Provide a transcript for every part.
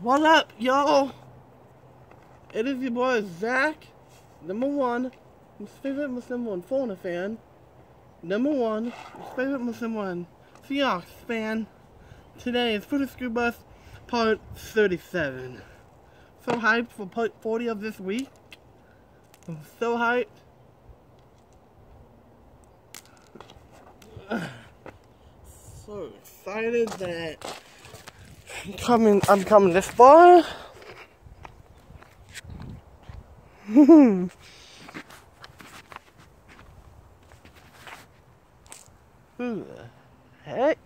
What up, y'all? It is your boy Zack, number one, favorite Muslim one, Fauna fan. Number one, favorite Muslim one, Seahawks fan. Today is Food School Bus, part 37. So hyped for part 40 of this week. I'm so hyped. So excited that coming, I'm coming this far. Who the heck?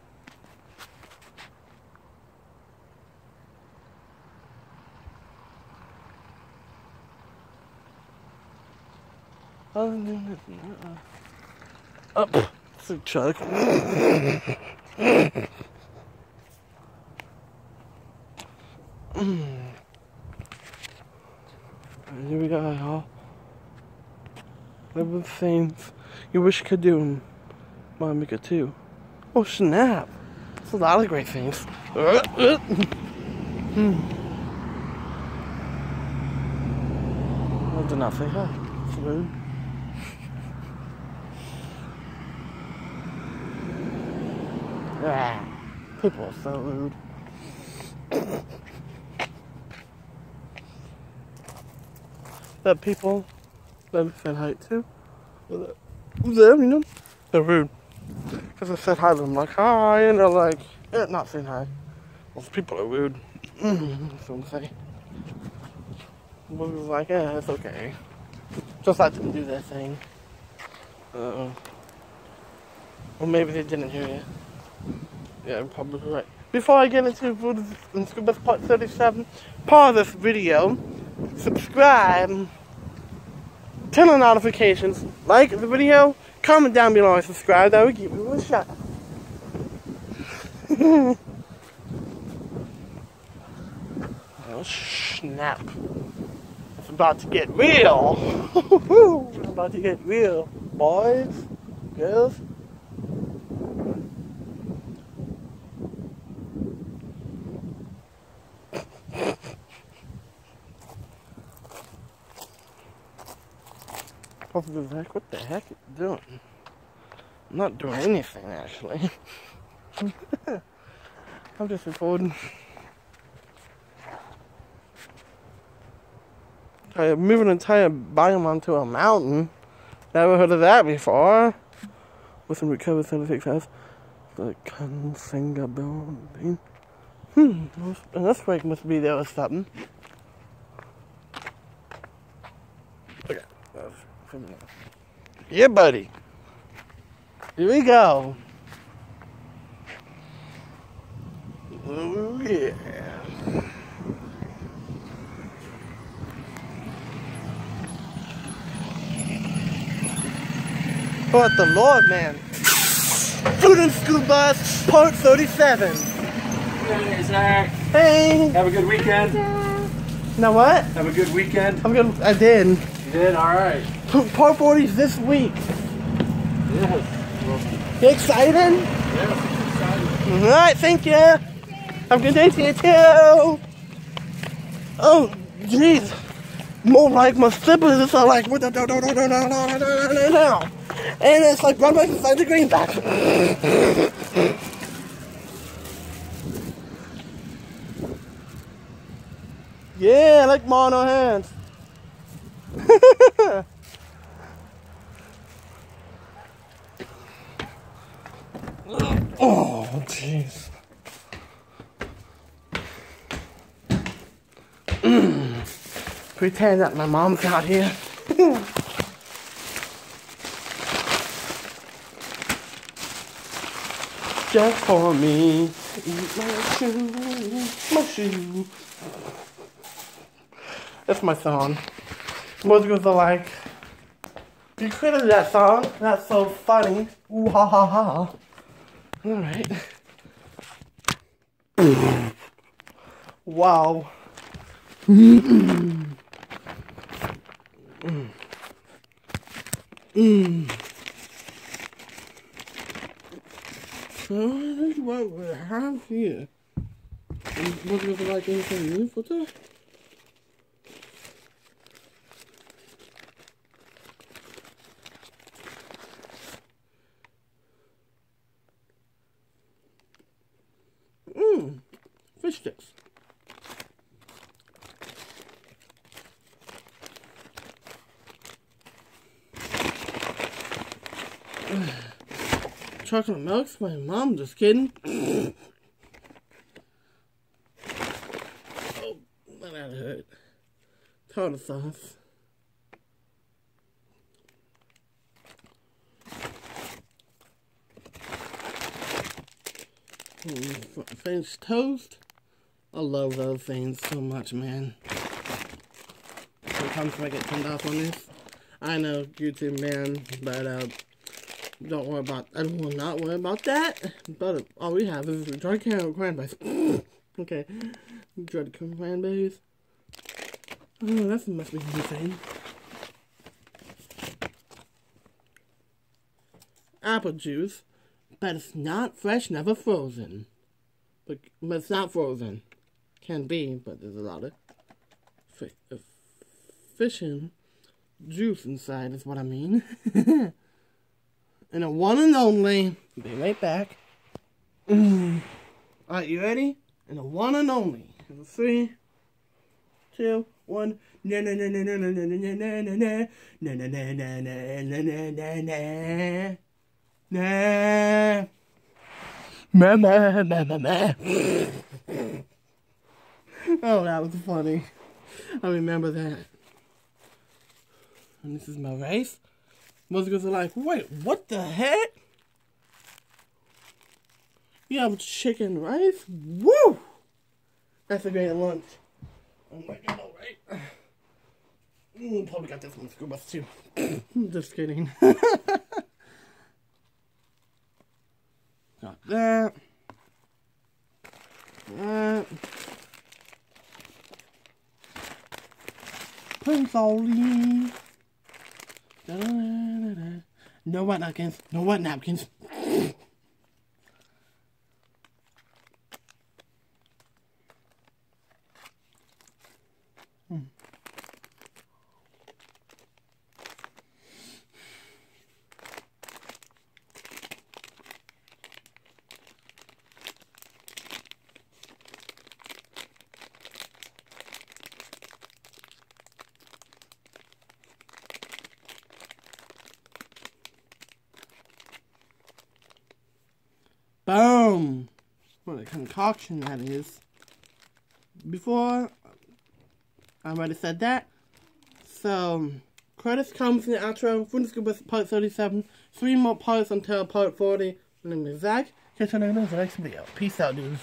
Oh, Up, oh, it's a truck. Here we go, y'all. Live with things you wish you could do in Monica too. Oh snap! That's a lot of great things. hmm. I did not say hi. It's. Ah, people are so rude. That people I said hi to, them, you know, they're rude. Because I said hi to them, like, hi, and they're like, eh, not saying hi. Well, people are rude. That's what I'm saying. But was like, yeah, it's okay. Just let them do their thing. Uh oh. Or maybe they didn't hear you. Yeah, I'm probably right. Before I get into Food and School Bus Part 37, pause this video, subscribe, turn on notifications, like the video, comment down below and subscribe, that would give you a shot. oh snap. It's about to get real. about to get real. Boys, girls. Zack, what the heck are doing? I'm not doing anything, actually. I'm just recording. I'm moving an entire biome onto a mountain. Never heard of that before. With some recovered 76 hours. The Kansenga building. Hmm, an earthquake must be there or something. Yeah, buddy. Here we go. Oh, yeah. But the Lord, man. Food and School Bus, part 37. Hey, Zack. Hey. Have a good weekend. Now what? Have a good weekend. I'm good. I did. You did? All right. Part 40's this week. Yes. You excited? Yes, excited. All right, thank you. Have a good day to you too. Oh, jeez. More like my slippers are like, what the, no, no, no, no, no, no, no, no, no. And it's like run right inside the greenback. yeah, I like mono hands. oh, jeez. Mm. Pretend that my mom's out here. Just for me, eat my shoe, my shoe. That's my song. Most girls are like, you created that song. That's so funny. Ooh ha ha ha. Alright. wow. Mm. Mm. So this is what we have here. It like anything new for that? Fish sticks. Chocolate milk's my mom, just kidding. oh, that hurt. Tartar sauce. Mm, French toast. I love those things so much, man. Sometimes I get turned off on this. I know, YouTube man, but uh, don't worry about. I will not worry about that. But all we have is dried cranberries. okay, dried cranberries. Oh, that must be insane. Apple juice, but it's not fresh, never frozen. But, but it's not frozen. Can be, but there's a lot of fi uh, fishing juice inside, is what I mean. and a one and only. Be right back. Mm. Alright, you ready? And a one and only. Three, two, one. Na na na Oh, that was funny. I remember that. And this is my rice. Most girls are like, wait, what the heck? You have chicken rice? Woo! That's a great lunch. Oh my god, alright. Mm, probably got this one school bus too. Just kidding. got that. That. No wet napkins. No wet napkins. hmm. Boom! What a concoction that is. Before, I already said that. So, credits comes in the outro. Bundesliga part 37. Three more parts until part 40. My name is Zack. Catch you in the next video. Peace out, dudes.